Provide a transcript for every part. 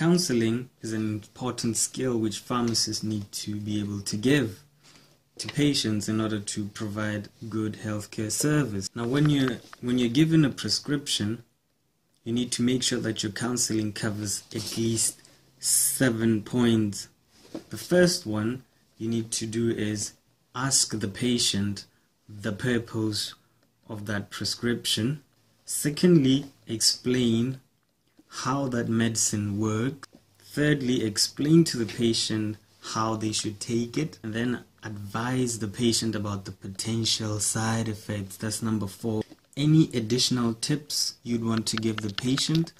Counseling is an important skill which pharmacists need to be able to give to patients in order to provide good healthcare service. Now when you when you're given a prescription, you need to make sure that your counseling covers at least 7 points. The first one you need to do is ask the patient the purpose of that prescription. Secondly, explain how that medicine works. Thirdly, explain to the patient how they should take it. And then advise the patient about the potential side effects. That's number four. Any additional tips you'd want to give the patient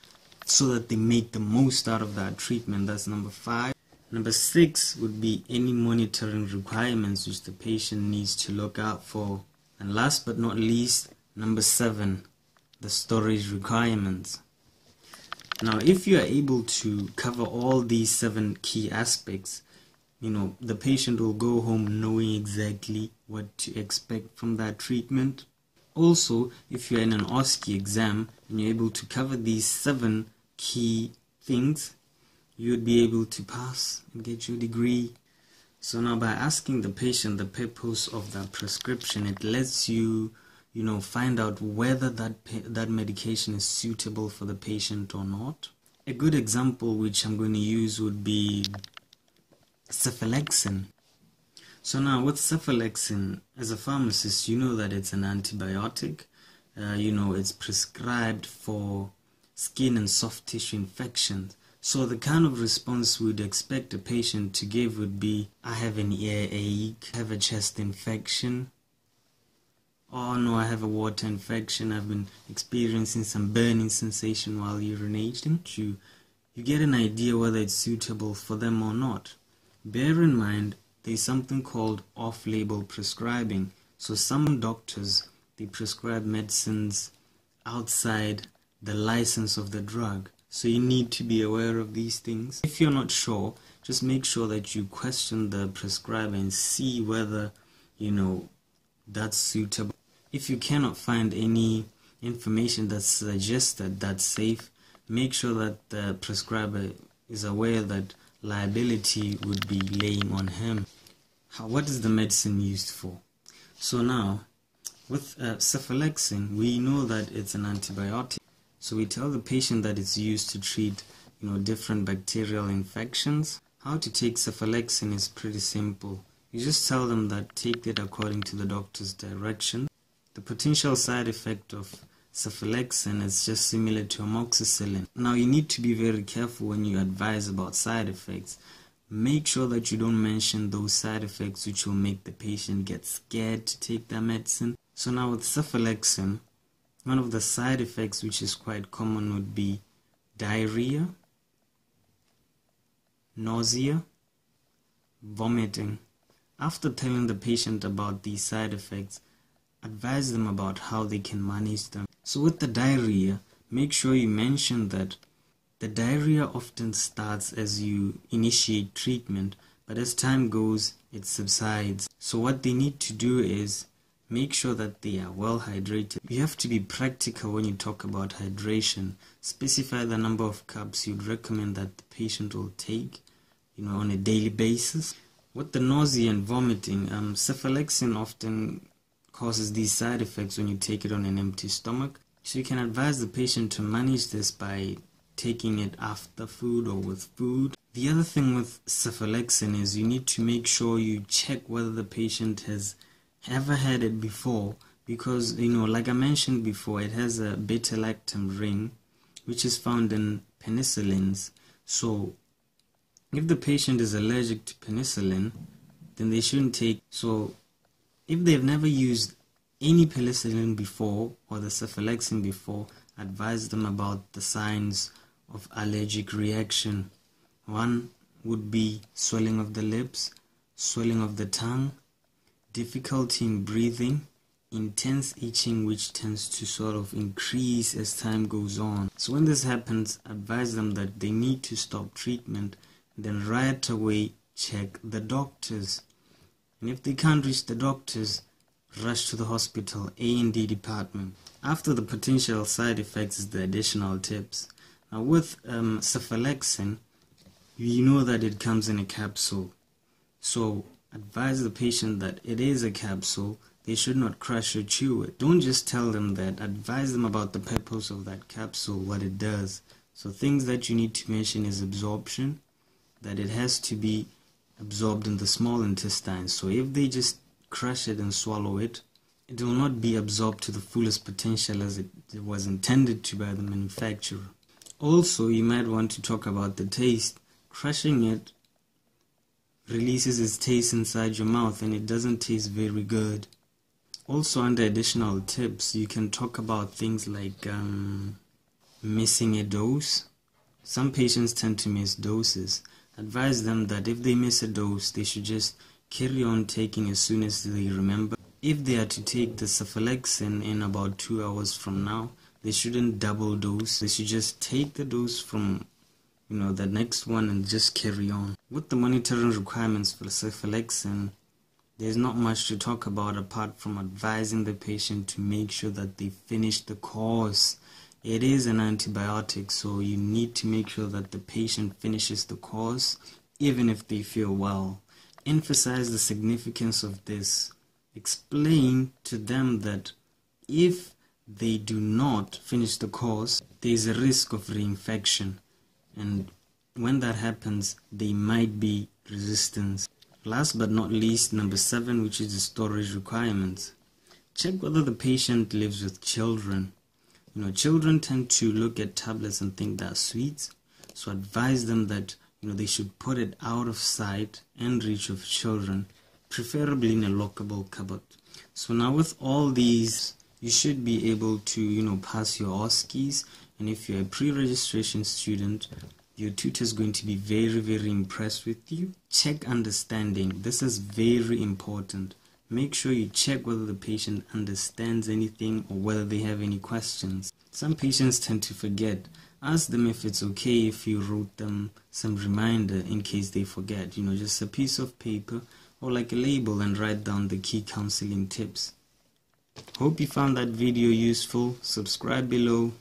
so that they make the most out of that treatment. That's number five. Number six would be any monitoring requirements which the patient needs to look out for. And last but not least, number seven, the storage requirements. Now, if you are able to cover all these seven key aspects, you know, the patient will go home knowing exactly what to expect from that treatment. Also, if you're in an OSCE exam and you're able to cover these seven key things, you would be able to pass and get your degree. So now by asking the patient the purpose of that prescription, it lets you, you know, find out whether that that medication is suitable for the patient or not. A good example which I'm going to use would be cephalexin. So now with cephalexin, as a pharmacist, you know that it's an antibiotic. Uh, you know, it's prescribed for skin and soft tissue infections. So the kind of response we'd expect a patient to give would be, I have an earache, I have a chest infection, oh no, I have a water infection, I've been experiencing some burning sensation while urinating. You, you get an idea whether it's suitable for them or not. Bear in mind, there's something called off-label prescribing. So some doctors, they prescribe medicines outside the license of the drug. So you need to be aware of these things. If you're not sure, just make sure that you question the prescriber and see whether, you know, that's suitable. If you cannot find any information that suggests that that's safe, make sure that the prescriber is aware that liability would be laying on him. How, what is the medicine used for? So now, with uh, cephalexin, we know that it's an antibiotic. So we tell the patient that it's used to treat, you know, different bacterial infections. How to take cephalexin is pretty simple. You just tell them that take it according to the doctor's direction. The potential side effect of cephalexin is just similar to amoxicillin. Now you need to be very careful when you advise about side effects. Make sure that you don't mention those side effects which will make the patient get scared to take their medicine. So now with cephalexin, one of the side effects which is quite common would be diarrhea, nausea, vomiting. After telling the patient about these side effects, advise them about how they can manage them. So with the diarrhea, make sure you mention that the diarrhea often starts as you initiate treatment, but as time goes, it subsides. So what they need to do is make sure that they are well hydrated. You have to be practical when you talk about hydration. Specify the number of cups you'd recommend that the patient will take, you know, on a daily basis. With the nausea and vomiting, um, cephalexin often causes these side effects when you take it on an empty stomach. So you can advise the patient to manage this by taking it after food or with food. The other thing with cephalexin is you need to make sure you check whether the patient has ever had it before because you know like I mentioned before it has a beta lactam ring which is found in penicillins. So if the patient is allergic to penicillin then they shouldn't take so if they've never used any penicillin before or the cephalexin before, advise them about the signs of allergic reaction. One would be swelling of the lips, swelling of the tongue, difficulty in breathing, intense itching which tends to sort of increase as time goes on. So when this happens, advise them that they need to stop treatment, then right away check the doctors and if they can't reach the doctors, rush to the hospital A&E department. After the potential side effects is the additional tips. Now with um, cephalexin, you know that it comes in a capsule. So advise the patient that it is a capsule. They should not crush or chew it. Don't just tell them that. Advise them about the purpose of that capsule, what it does. So things that you need to mention is absorption, that it has to be absorbed in the small intestine. So if they just crush it and swallow it, it will not be absorbed to the fullest potential as it, was intended to by the manufacturer. Also, you might want to talk about the taste. Crushing it releases its taste inside your mouth and it doesn't taste very good. Also, under additional tips, you can talk about things like um, missing a dose. Some patients tend to miss doses. Advise them that if they miss a dose, they should just carry on taking as soon as they remember. If they are to take the cephalexin in about two hours from now, they shouldn't double dose. They should just take the dose from you know the next one and just carry on with the monitoring requirements for cephalexin there's not much to talk about apart from advising the patient to make sure that they finish the course it is an antibiotic so you need to make sure that the patient finishes the course even if they feel well. Emphasize the significance of this. Explain to them that if they do not finish the course there is a risk of reinfection. And when that happens they might be resistant. last but not least number seven which is the storage requirements. Check whether the patient lives with children you know children tend to look at tablets and think they're sweets so advise them that you know they should put it out of sight and reach of children preferably in a lockable cupboard. So now with all these you should be able to you know pass your OSCEs and if you're a pre-registration student your tutor is going to be very very impressed with you. Check understanding. This is very important make sure you check whether the patient understands anything or whether they have any questions. Some patients tend to forget. Ask them if it's okay if you wrote them some reminder in case they forget you know just a piece of paper or like a label and write down the key counseling tips. Hope you found that video useful. Subscribe below